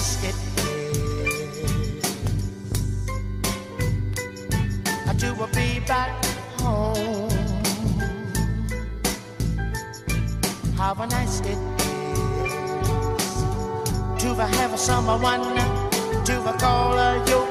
basket. Do a be back home. Have a nice day. I have someone I call you.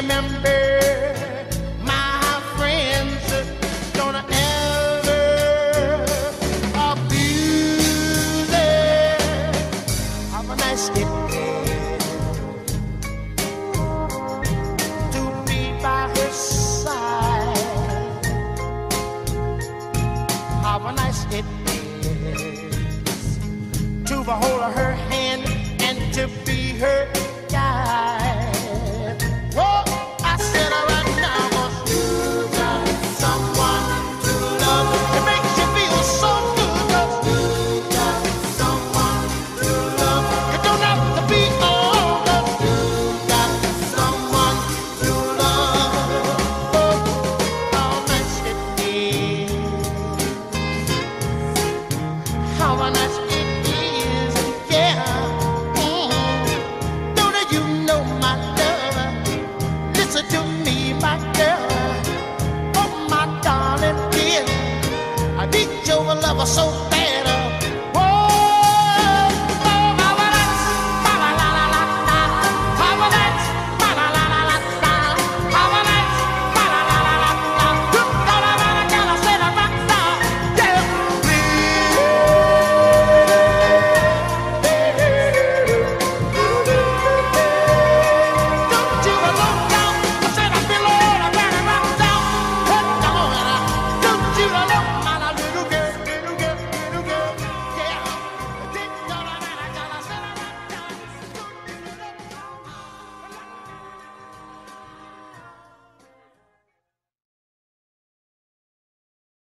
remember my friends. Ever abuse it. Nice. To be by her side. Have nice day. To hold her hand and to be her. ever so bad.